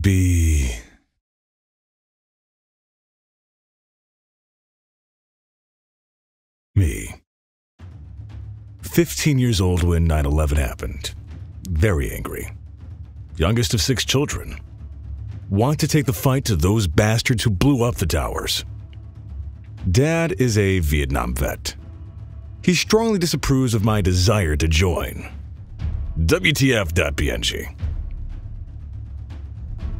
be me. 15 years old when 9 11 happened. Very angry. Youngest of six children. Want to take the fight to those bastards who blew up the towers. Dad is a Vietnam vet. He strongly disapproves of my desire to join. WTF.png.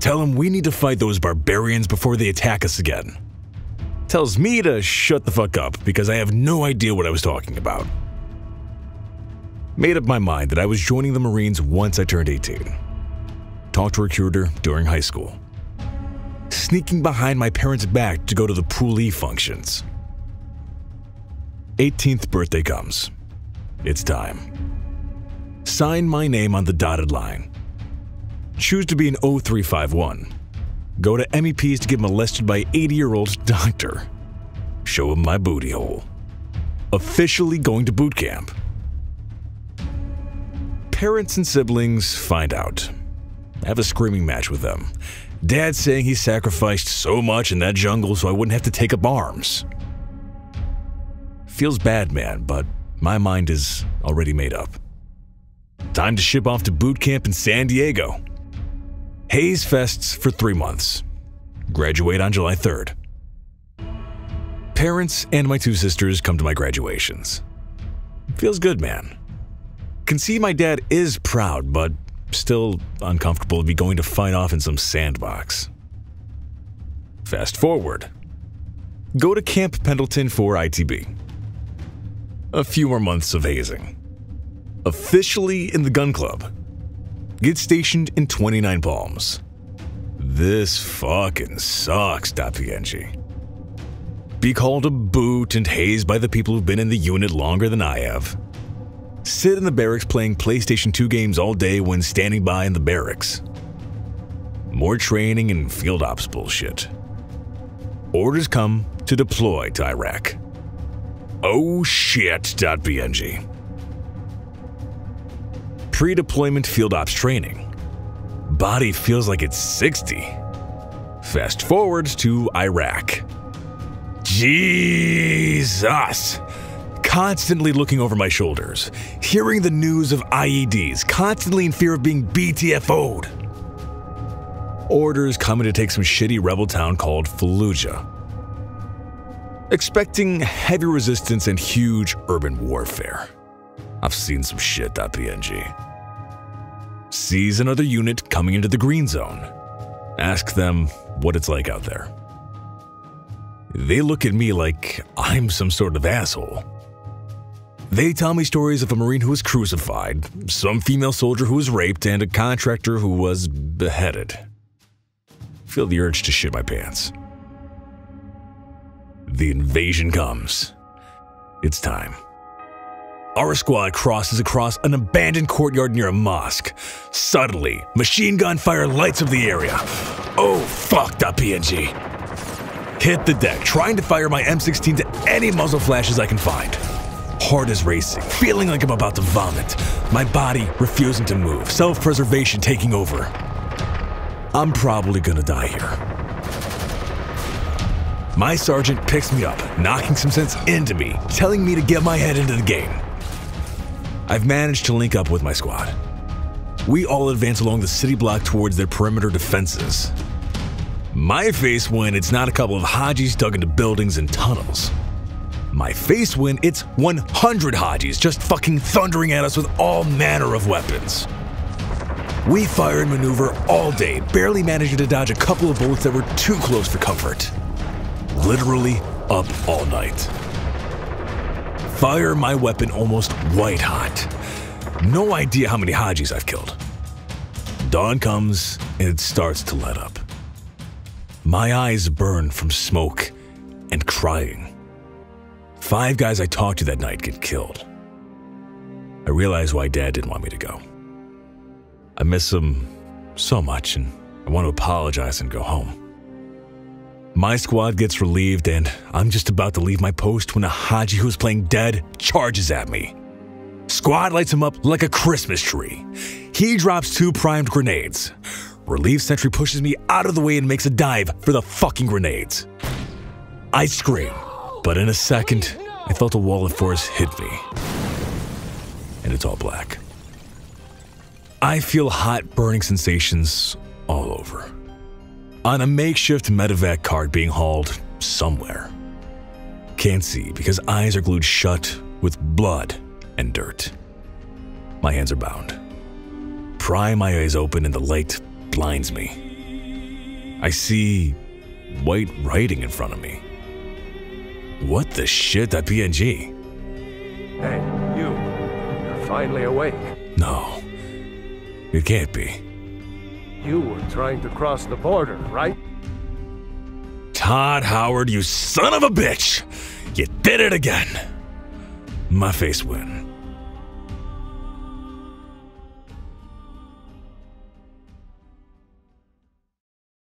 Tell him we need to fight those barbarians before they attack us again. Tells me to shut the fuck up because I have no idea what I was talking about. Made up my mind that I was joining the Marines once I turned 18. Talked to a recruiter during high school. Sneaking behind my parents' back to go to the E functions. 18th birthday comes. It's time. Sign my name on the dotted line. Choose to be an 0351. Go to MEPS to get molested by 80 year old doctor. Show him my booty hole. Officially going to boot camp. Parents and siblings find out. Have a screaming match with them. Dad saying he sacrificed so much in that jungle so I wouldn't have to take up arms. Feels bad, man, but my mind is already made up. Time to ship off to boot camp in San Diego. Haze fests for three months. Graduate on July 3rd. Parents and my two sisters come to my graduations. Feels good, man. Can see my dad is proud, but still uncomfortable to be going to fight off in some sandbox. Fast forward. Go to Camp Pendleton for ITB. A few more months of hazing. Officially in the gun club. Get stationed in 29 Palms. This fucking sucks, .png. Be called a boot and hazed by the people who've been in the unit longer than I have. Sit in the barracks playing PlayStation 2 games all day when standing by in the barracks. More training and field ops bullshit. Orders come to deploy to Iraq. Oh shit.png. Pre deployment field ops training. Body feels like it's 60. Fast forward to Iraq. Jesus! Constantly looking over my shoulders, hearing the news of IEDs, constantly in fear of being BTFO'd. Orders coming to take some shitty rebel town called Fallujah. Expecting heavy resistance and huge urban warfare. I've seen some shit.png. Sees another unit coming into the green zone. Ask them what it's like out there. They look at me like I'm some sort of asshole. They tell me stories of a Marine who was crucified, some female soldier who was raped, and a contractor who was beheaded. Feel the urge to shit my pants. The invasion comes. It's time. Our squad crosses across an abandoned courtyard near a mosque. Suddenly, machine gun fire lights up the area. Oh, fuck.png. Hit the deck, trying to fire my M16 to any muzzle flashes I can find. Heart is racing, feeling like I'm about to vomit. My body refusing to move, self preservation taking over. I'm probably gonna die here. My sergeant picks me up, knocking some sense into me, telling me to get my head into the game. I've managed to link up with my squad. We all advance along the city block towards their perimeter defenses. My face when it's not a couple of Hajis dug into buildings and tunnels. My face when it's 100 Hajis just fucking thundering at us with all manner of weapons. We fire and maneuver all day, barely managing to dodge a couple of bullets that were too close for comfort. Literally up all night. Fire my weapon almost white hot. No idea how many Hajis I've killed. Dawn comes and it starts to let up. My eyes burn from smoke and crying. Five guys I talked to that night get killed. I realize why Dad didn't want me to go. I miss him so much and I want to apologize and go home. My squad gets relieved, and I'm just about to leave my post when a Haji who's playing dead charges at me. Squad lights him up like a Christmas tree. He drops two primed grenades. Relief sentry pushes me out of the way and makes a dive for the fucking grenades. I scream, but in a second, I felt a wall of force hit me. And it's all black. I feel hot burning sensations all over. On a makeshift medevac cart being hauled somewhere. Can't see because eyes are glued shut with blood and dirt. My hands are bound. Pry my eyes open and the light blinds me. I see white writing in front of me. What the shit, that PNG? Hey, you. You're finally awake. No, it can't be. You were trying to cross the border, right? Todd Howard, you son of a bitch! You did it again! My face went